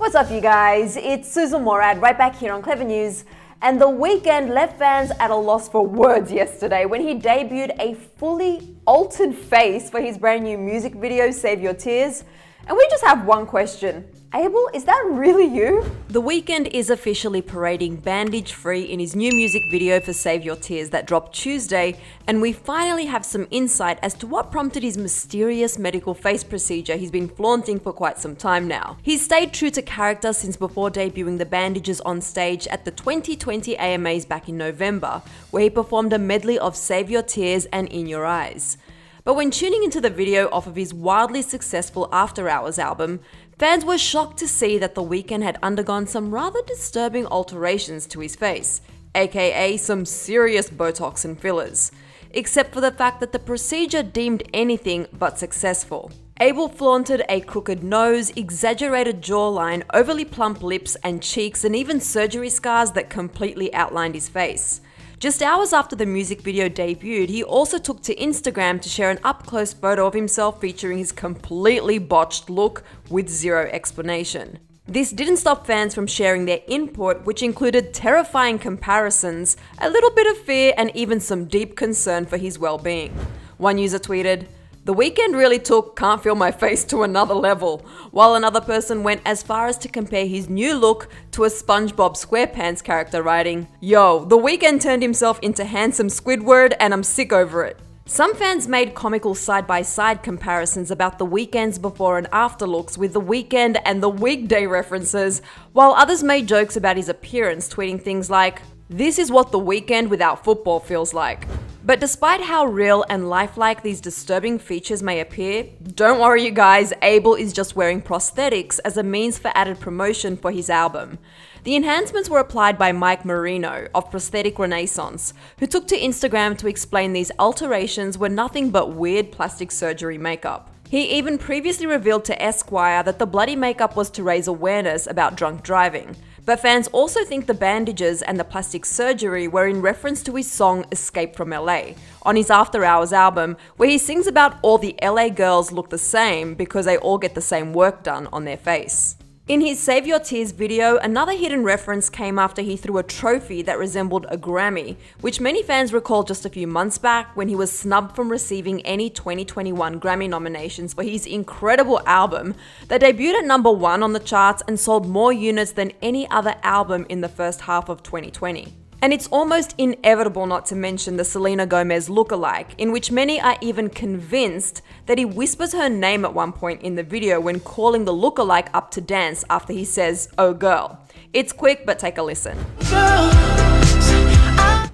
What's up, you guys? It's Sussan Mourad right back here on Clevver News. And The Weeknd left fans at a loss for words yesterday when he debuted a fully altered face for his brand new music video, Save Your Tears. And we just have one question Abel, is that really you? The Weeknd is officially parading bandage free in his new music video for Save Your Tears that dropped Tuesday, and we finally have some insight as to what prompted his mysterious medical face procedure he's been flaunting for quite some time now. He's stayed true to character since before debuting the bandages on stage at the 2020 AMAs back in November, where he performed a medley of Save Your Tears and In Your Eyes. But when tuning into the video off of his wildly successful After Hours album, fans were shocked to see that The Weeknd had undergone some rather disturbing alterations to his face, aka some serious Botox and fillers, except for the fact that the procedure deemed anything but successful. Abel flaunted a crooked nose, exaggerated jawline, overly plump lips and cheeks, and even surgery scars that completely outlined his face. Just hours after the music video debuted, he also took to Instagram to share an up close photo of himself featuring his completely botched look with zero explanation. This didn't stop fans from sharing their input, which included terrifying comparisons, a little bit of fear, and even some deep concern for his well being. One user tweeted, The Weeknd really took Can't Feel My Face to another level, while another person went as far as to compare his new look to a SpongeBob SquarePants character writing, Yo, The Weeknd turned himself into handsome Squidward and I'm sick over it. Some fans made comical side by side comparisons about The Weeknd's before and after looks with the weekend and the weekday references, while others made jokes about his appearance, tweeting things like, This is what the weekend without football feels like. But despite how real and lifelike these disturbing features may appear, don't worry you guys, Abel is just wearing prosthetics as a means for added promotion for his album. The enhancements were applied by Mike Marino of Prosthetic Renaissance, who took to Instagram to explain these alterations were nothing but weird plastic surgery makeup. He even previously revealed to Esquire that the bloody makeup was to raise awareness about drunk driving. But fans also think the bandages and the plastic surgery were in reference to his song Escape from LA on his After Hours album, where he sings about all the LA girls look the same because they all get the same work done on their face. In his Save Your Tears video, another hidden reference came after he threw a trophy that resembled a Grammy, which many fans recall just a few months back when he was snubbed from receiving any 2021 Grammy nominations for his incredible album that debuted at number one on the charts and sold more units than any other album in the first half of 2020. And it's almost inevitable not to mention the Selena Gomez look-alike, in which many are even convinced that he whispers her name at one point in the video when calling the look-alike up to dance after he says, oh girl. It's quick, but take a listen.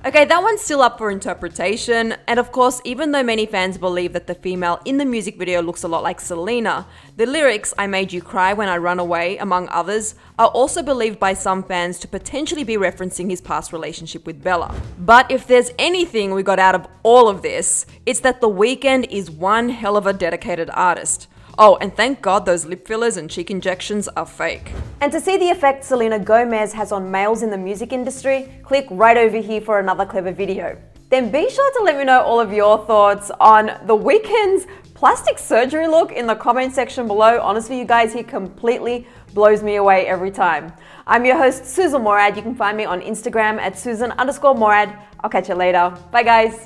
Okay, that one's still up for interpretation, and of course, even though many fans believe that the female in the music video looks a lot like Selena, the lyrics I Made You Cry When I Run Away, among others, are also believed by some fans to potentially be referencing his past relationship with Bella. But if there's anything we got out of all of this, it's that The Weeknd is one hell of a dedicated artist. Oh, and thank God those lip fillers and cheek injections are fake. And to see the effect Selena Gomez has on males in the music industry, click right over here for another Clevver video. Then be sure to let me know all of your thoughts on The Weeknd's plastic surgery look in the comment section below. Honestly, you guys, he completely blows me away every time. I'm your host, Sussan Mourad. You can find me on Instagram at Sussan underscore Mourad. I'll catch you later. Bye, guys.